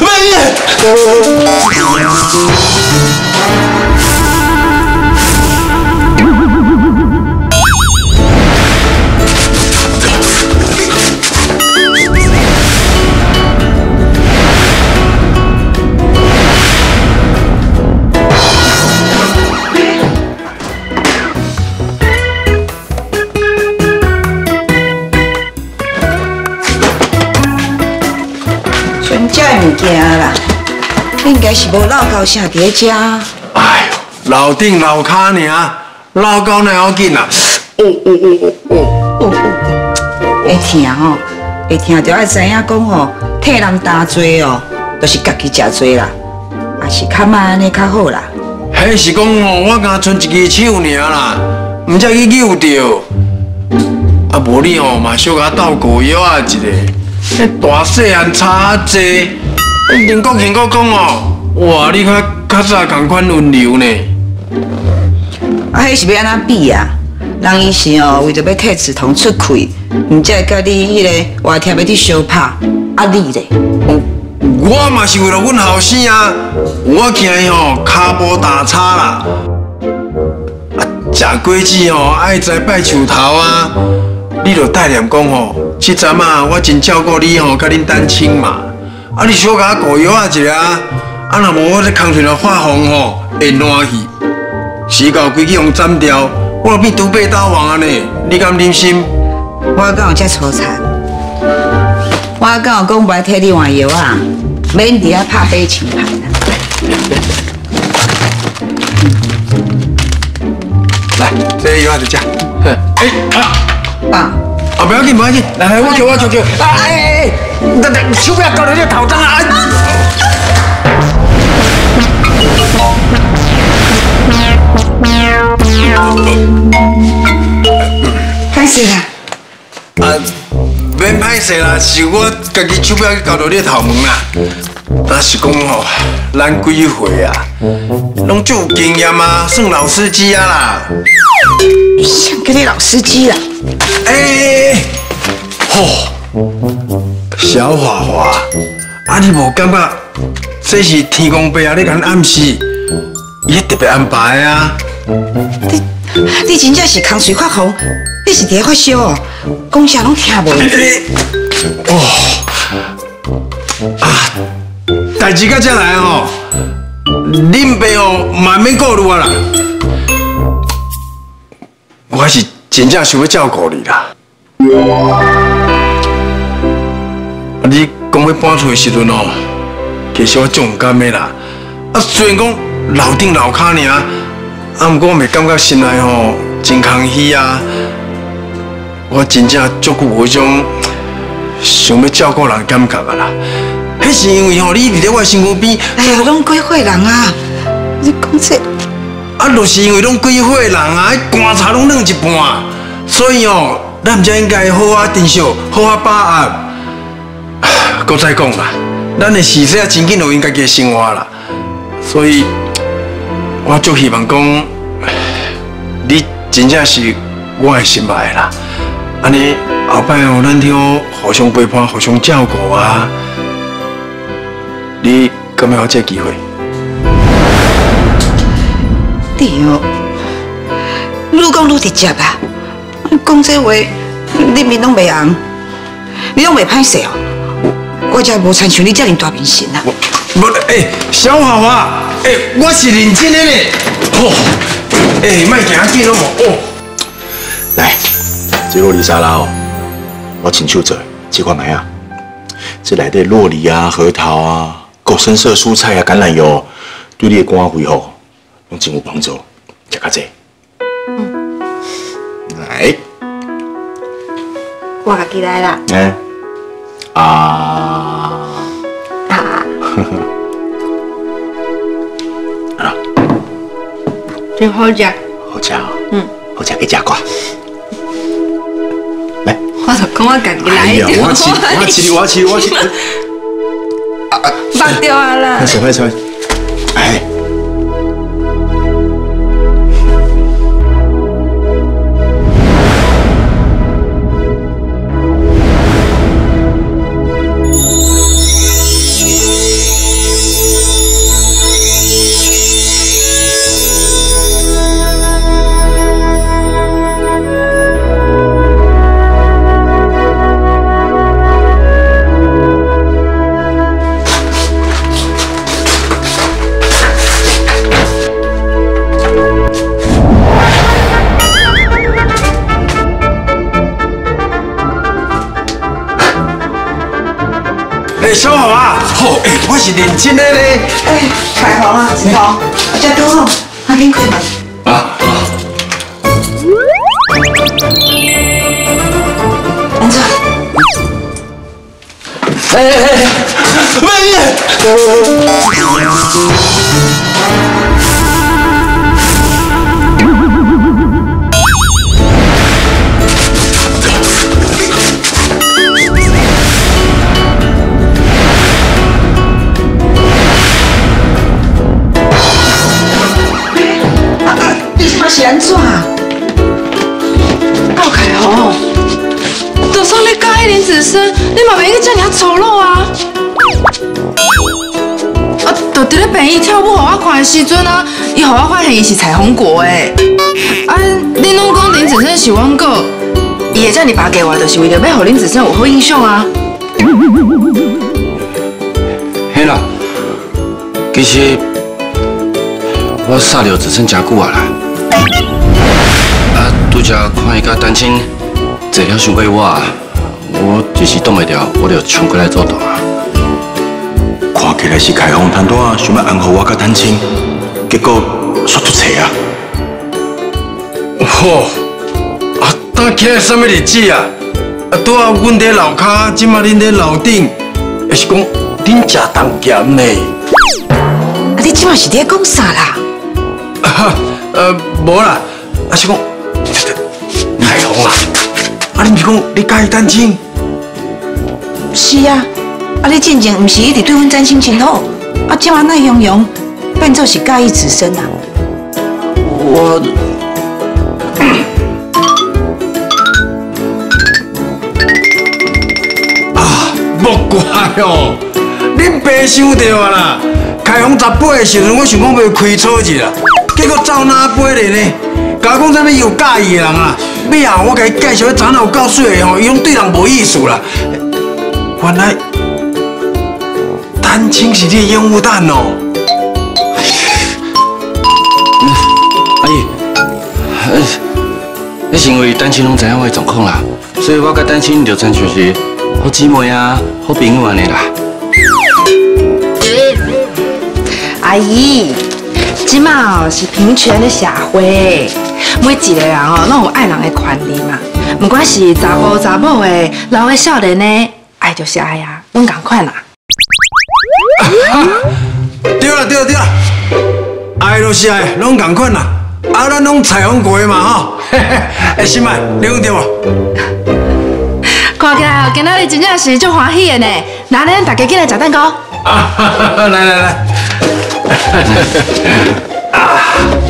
喂是无落到啥伫咧遮。哎呦，楼顶楼骹尔，老高哪要紧啊？哦哦哦哦哦！会疼吼，会疼就爱知影讲吼，替人担罪哦，都是家己食罪啦，也是较慢安尼较好啦。迄是讲哦，我敢伸一只手尔啦，毋则去扭着。啊，无你哦嘛小甲斗过药啊一个，迄大细汉差啊济。林国庆国讲哦，哇，你较较早同款温柔呢。啊，迄是要安怎比啊？人伊是哦，为着要替梓潼出气，毋才会甲你迄个外贴要去相拍。啊，你咧？我嘛是为了阮后生啊，我惊伊吼骹步打叉啦。啊，食果子吼爱栽拜树头啊，你着带念讲吼，即阵啊我真照顾你吼，甲恁单亲嘛。啊，你小甲我顾药啊一下，啊若无我这空喙来发疯吼，会烂去。死到规矩用斩掉，我变独背刀王啊呢！你敢忍心？我敢有遮粗残？我敢有讲袂替你换药啊？免伫遐拍杯请牌啦。来，这个药仔就食。哎啊啊！啊，不要紧，不要紧，来来，我叫我叫叫。啊哎哎哎，等等手不要搞到你头上啊！歹势啦，啊，免歹势啦，是我家己手表去搞到你头毛啦。那是讲吼，咱几岁啊，拢足有经验啊，算老司机啊啦。像个你老司机啦。哎哎哎，吼，小华华，啊你无感觉这是天公伯啊？你甲咱暗示，伊特别安排啊？你你真正是空水发红，你是伫发烧哦，讲啥拢听无。哦，啊，代志到这来吼，恁爸哦嘛免顾虑我啦，我是真正想要照顾你啦。你讲要搬出去时阵哦，其实我足唔甘的啦。啊，虽然讲楼顶楼骹尔，啊，毋过我咪感觉心内吼真空虚啊。我真正足久无迄种想要照顾人的感觉啊啦。迄是因为吼，你伫咧我身躯边，哎呀，拢鬼火人啊！你讲这，啊，就是因为拢几岁人啊，观察拢冷一半，所以哦，咱毋才应该好好珍惜，好好把握。搁再讲啦，咱的时势啊，真紧就应该家己的生活啦。所以，我足希望讲，你真正是我的心爱啦。安尼后摆哦，咱听互相陪伴，互相照顾啊。你敢要有这机会？对哦，愈讲愈直接啦。讲这话，你面拢袂红，你拢袂歹势哦。我才无参像你这样大明星啊！不，哎、小华华，哎、我是认真的呢。哦，哎、莫行紧了哦。来，这洛丽莎拉哦，我亲手做，这款买啊。这内底洛梨啊、核桃啊、够深色蔬菜啊、橄榄油，对你的肝胃吼，拢真有帮助。食较济。嗯。来，我家己来啦。哎，啊，啊，啊，真好食。好食哦。嗯。好食，去食寡。来。我就讲我家己来哎呀，一点。我要吃，我要吃，我要吃，我要吃。放掉啊啦快！吃，快点，是认真的咧。哎，开房啊，子豪，这都好，啊，您开门。啊，安坐？哎哎哎，喂！是安怎啊？高凯宏，就算你介意林子生，你嘛袂去遮尔丑陋啊！啊，就伫咧病院跳舞，互我看的时阵啊，伊互我发现伊是彩虹国的。啊，恁拢讲林子生是阮哥，伊会遮尔巴给我，就是为着要互林子生有好印象啊。嘿啦，其实我杀了子剩真久啊啦，啊，拄则看伊甲单亲坐了伤过我啊，我一时挡袂牢，我就冲过来做大啊。看起来是开放贪多啊，想要安抚我甲单亲，结果煞出错啊！吼，啊，今起来什么日子啊？啊，拄啊，阮伫楼骹，即马恁伫楼顶，也是讲恁食当咸呢？啊，你即马是伫咧讲啥啦？啊，呃，无啦，啊是讲，太红啦！啊，你是讲你介意单亲？是啊，啊，你进前毋是一直对阮真心真好，啊，即马那样样变做是介意子身啊？我 啊，莫怪哦，恁爸想着啊啦。开封十八的时阵，我想讲要开错一啦，结果走哪八咧呢？甲我讲啥物有介意的人啊？尾啊，我甲伊介绍，迄长得有够水的吼，伊拢对人无意思啦。原来丹青是你的烟雾弹哦。阿姨，呃，那是因为丹青拢知影我的状况啦，所以我甲丹青就亲像是好姊妹啊、好朋友安尼啦。阿姨，即马哦是平权的社会，每一个人哦拢有爱人的权利嘛。不管是查甫查某的、老的少年的，爱就是爱啊，拢共款 啦。对啦对啦对啦，爱就是爱，拢共款啦。啊，咱拢彩虹过的嘛吼。哎，心爱，你讲对无？看起来哦，今仔日真正是足欢喜的呢。那咱大家进来食蛋糕。啊，来来来。啊